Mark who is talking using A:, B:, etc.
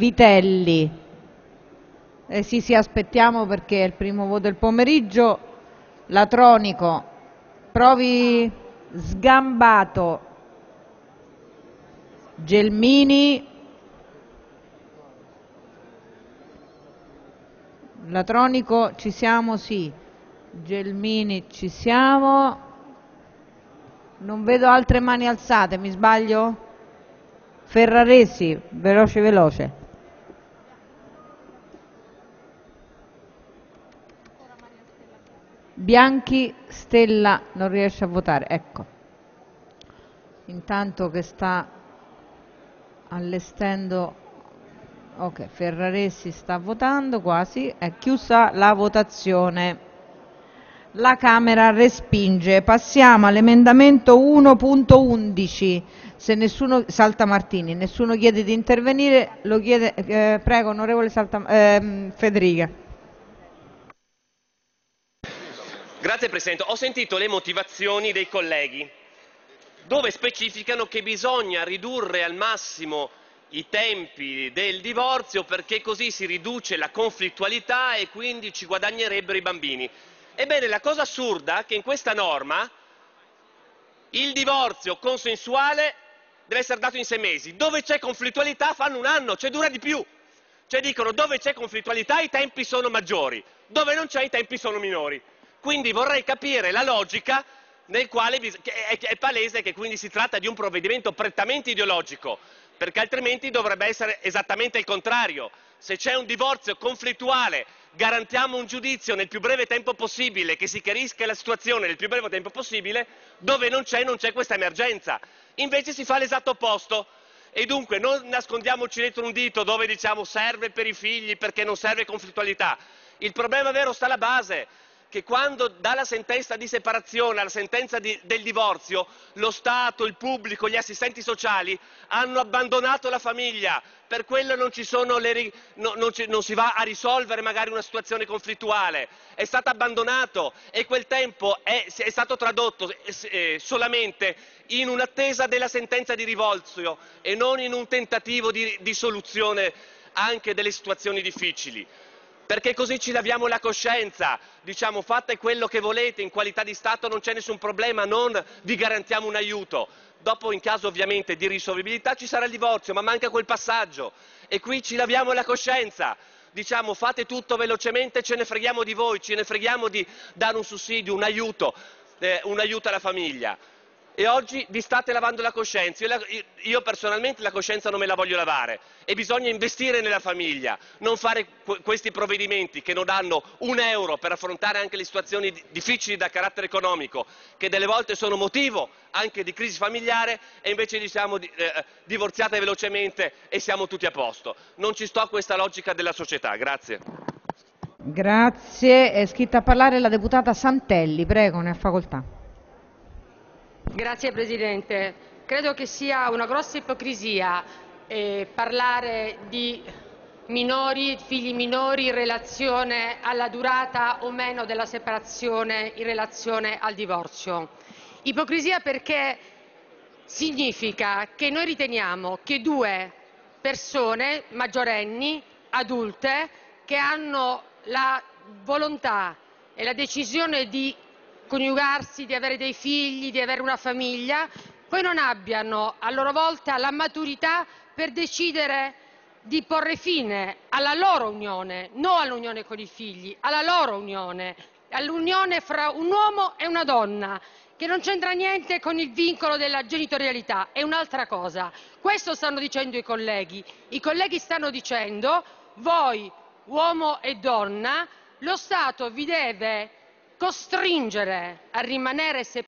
A: Vitelli. Eh sì, sì, aspettiamo perché è il primo voto del pomeriggio. Latronico. Provi Sgambato. Gelmini. Latronico ci siamo, sì. Gelmini ci siamo. Non vedo altre mani alzate, mi sbaglio? Ferraresi, veloce veloce. Bianchi, Stella non riesce a votare, ecco. Intanto che sta allestendo, ok, Ferraresi sta votando quasi, è chiusa la votazione. La Camera respinge. Passiamo all'emendamento 1.11. Se nessuno salta Martini, nessuno chiede di intervenire, lo chiede eh, prego onorevole salta, eh, Federica.
B: Grazie Presidente. Ho sentito le motivazioni dei colleghi dove specificano che bisogna ridurre al massimo i tempi del divorzio perché così si riduce la conflittualità e quindi ci guadagnerebbero i bambini. Ebbene, la cosa assurda è che in questa norma il divorzio consensuale deve essere dato in sei mesi. Dove c'è conflittualità fanno un anno, cioè dura di più. Cioè dicono dove c'è conflittualità i tempi sono maggiori, dove non c'è i tempi sono minori. Quindi vorrei capire la logica nel quale è palese che quindi si tratta di un provvedimento prettamente ideologico, perché altrimenti dovrebbe essere esattamente il contrario. Se c'è un divorzio conflittuale garantiamo un giudizio nel più breve tempo possibile, che si chiarisca la situazione nel più breve tempo possibile, dove non c'è, non c'è questa emergenza. Invece si fa l'esatto opposto. E dunque non nascondiamoci dietro un dito dove diciamo serve per i figli perché non serve conflittualità. Il problema vero sta alla base che quando dalla sentenza di separazione alla sentenza di, del divorzio lo Stato, il pubblico, gli assistenti sociali hanno abbandonato la famiglia, per quello non, le, no, non, ci, non, si va a risolvere magari una situazione conflittuale, è stato abbandonato e quel tempo è, è stato tradotto eh, eh solamente in un'attesa della sentenza di divorzio e non in un tentativo di, di soluzione anche delle situazioni difficili perché così ci laviamo la coscienza, diciamo fate quello che volete, in qualità di Stato non c'è nessun problema, non vi garantiamo un aiuto. Dopo in caso ovviamente di risolvibilità ci sarà il divorzio, ma manca quel passaggio e qui ci laviamo la coscienza. Diciamo fate tutto velocemente, ce ne freghiamo di voi, ce ne freghiamo di dare un sussidio, un aiuto, eh, un aiuto alla famiglia e oggi vi state lavando la coscienza. Io, io, personalmente la coscienza non me la voglio lavare e bisogna investire nella famiglia, non fare questi provvedimenti che non danno un euro per affrontare anche le situazioni difficili da carattere economico, che delle volte sono motivo anche di crisi familiare e invece diciamo eh, divorziate velocemente e siamo tutti a posto. Non ci sto a questa logica della società. Grazie.
A: Grazie. È scritta a parlare la deputata Santelli. Prego, ne ha facoltà.
C: Signor Presidente, credo che sia una grossa ipocrisia eh, parlare di minori, figli minori in relazione alla durata o meno della separazione in relazione al divorzio. Ipocrisia perché significa che noi riteniamo che due persone maggiorenni, adulte, che hanno la volontà e la decisione di coniugarsi, di avere dei figli, di avere una famiglia, poi non abbiano a loro volta la maturità per decidere di porre fine alla loro unione, non all'unione con i figli, alla loro unione, all'unione fra un uomo e una donna, che non c'entra niente con il vincolo della genitorialità, è un'altra cosa. Questo stanno dicendo i colleghi. I colleghi stanno dicendo voi, uomo e donna, lo Stato vi deve costringere a rimanere separati